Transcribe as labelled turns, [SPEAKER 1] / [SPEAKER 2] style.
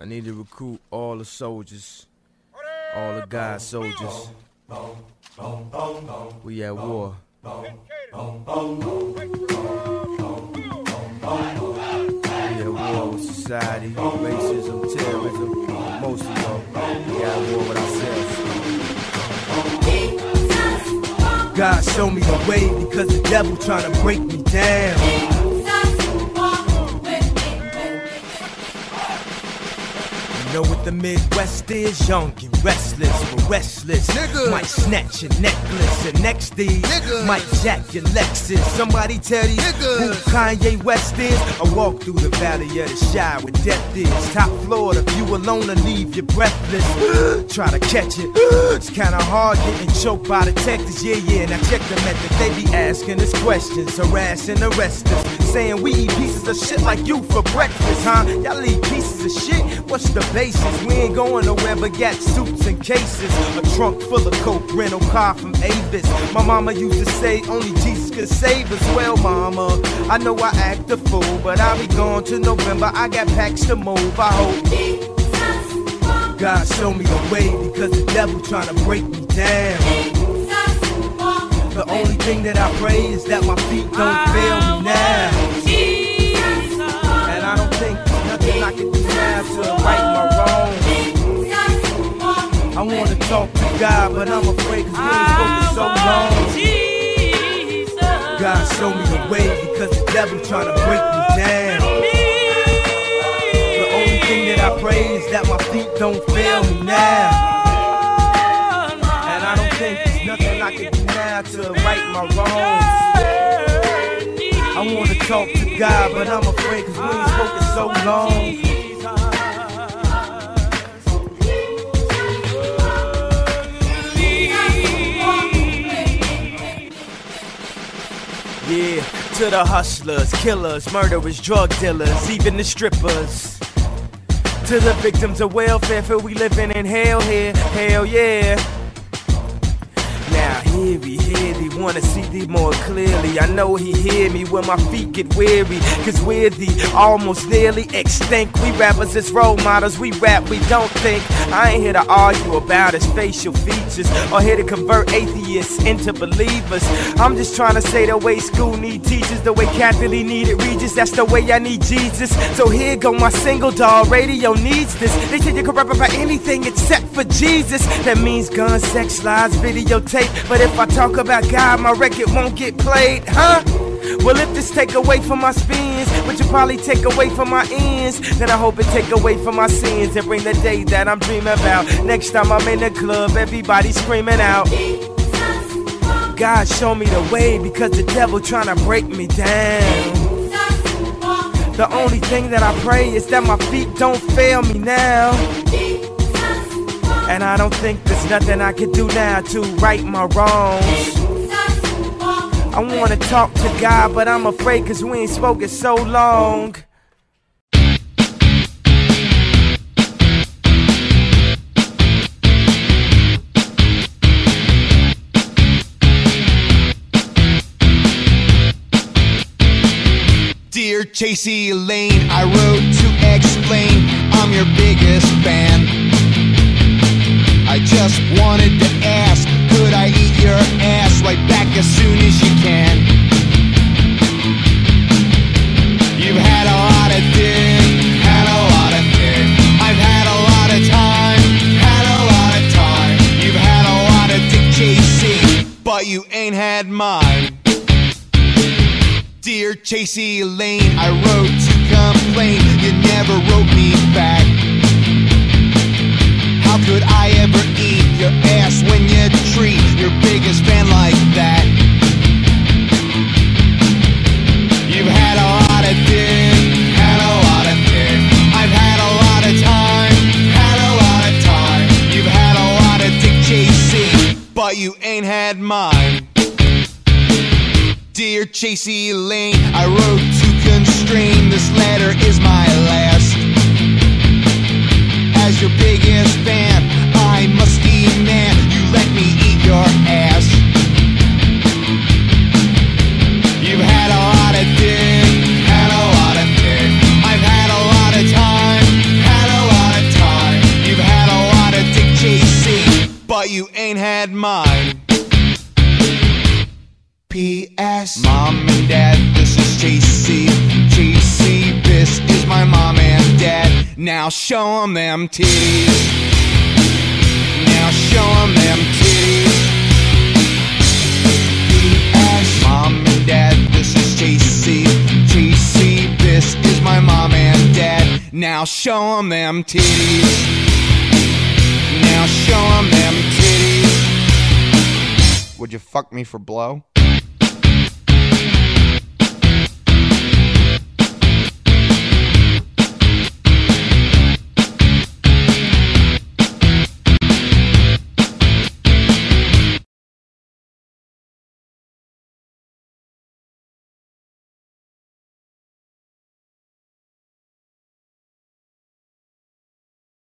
[SPEAKER 1] I need to recruit all the soldiers, all the God soldiers. We at war. We at war with society, racism, terrorism, most of all. We at war with ourselves. God show me the way because the devil trying to break me down. Know what the Midwest is? Young and restless, but restless. Nigga. Might snatch your necklace, and next these Nigga. might jack your Lexus. Somebody tell these Nigga. who Kanye West is. I walk through the valley of the Chi where death is. Top floor, if you alone, I leave you breathless. Try to catch it. It's kinda hard getting choked by detectives. Yeah, yeah, now check the method. They be asking us questions, harassing, arrest us. Saying we eat pieces of shit like you for breakfast, huh? Y'all eat pieces of shit? What's the base? We ain't going nowhere but got suits and cases. A trunk full of coke, rental car from Avis. My mama used to say only Jesus could save us. Well, mama, I know I act a fool, but I'll be gone to November. I got packs to move. I hope. God show me the way because the devil trying to break me down. The only thing that I pray is that my feet don't fail me now. God, but I'm afraid cause we ain't spoken so long. God show me the way because the devil trying to break me down. The only thing that I pray is that my feet don't fail me now. And I don't think there's nothing I can do now to right my wrongs. I wanna talk to God, but I'm afraid cause we ain't spoken so long. Yeah, to the hustlers, killers, murderers, drug dealers, even the strippers. To the victims of welfare, feel we living in hell here, hell yeah. Now hear me, wanna see thee more clearly. I know he hear me when my feet get weary, cause we're the almost nearly extinct. We rappers as role models, we rap, we don't think. I ain't here to argue about his facial features, or here to convert atheists into believers. I'm just trying to say the way school need teachers, the way Kathie Lee needed Regis, that's the way I need Jesus. So here go my single dog, radio needs this. They say you can rap about anything except for Jesus. That means guns, sex, lies, videotape. But if I talk about God, my record won't get played, huh? Well, if this take away from my spins, which will probably take away from my ends, then I hope it take away from my sins and bring the day that I'm dreaming about. Next time I'm in the club, everybody screaming out. God show me the way because the devil trying to break me down. The only thing that I pray is that my feet don't fail me now. And I don't think there's nothing I can do now to right my wrongs. I wanna talk to God, but I'm afraid cause we ain't spoken so long.
[SPEAKER 2] Dear Chasey Lane, I wrote to explain I'm your biggest fan. I just wanted to ask, could I eat your ass right back as soon as you can? You've had a lot of dick, had a lot of dick. I've had a lot of time, had a lot of time. You've had a lot of dick chasing, but you ain't had mine. Dear Chasey Lane, I wrote to complain, you never wrote me back. Could I ever eat your ass when you treat your biggest fan like that? You've had a lot of dick, had a lot of dick. I've had a lot of time, had a lot of time. You've had a lot of dick chasing, but you ain't had mine. Dear Chasey Lane, I wrote to constrain. This letter had mine. P.S. Mom and Dad, this is JC. JC, this is my mom and dad. Now show them them titties. Now show them them titties. P.S. Mom and Dad, this is JC. JC, this is my mom and dad. Now show them them titties. Now show them would you fuck me for blow?